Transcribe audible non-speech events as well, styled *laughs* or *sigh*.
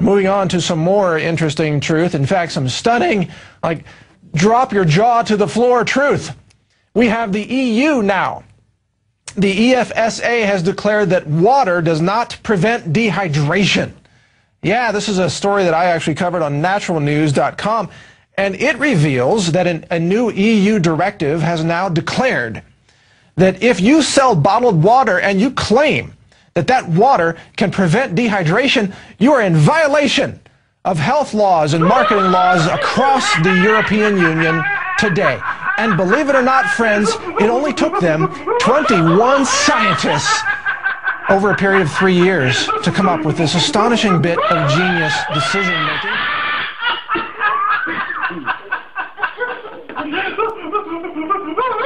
Moving on to some more interesting truth. In fact, some stunning, like, drop your jaw to the floor truth. We have the EU now. The EFSA has declared that water does not prevent dehydration. Yeah, this is a story that I actually covered on naturalnews.com, and it reveals that an, a new EU directive has now declared that if you sell bottled water and you claim that that water can prevent dehydration, you are in violation of health laws and marketing laws across the European Union today. And believe it or not, friends, it only took them 21 scientists over a period of three years to come up with this astonishing bit of genius decision making. *laughs*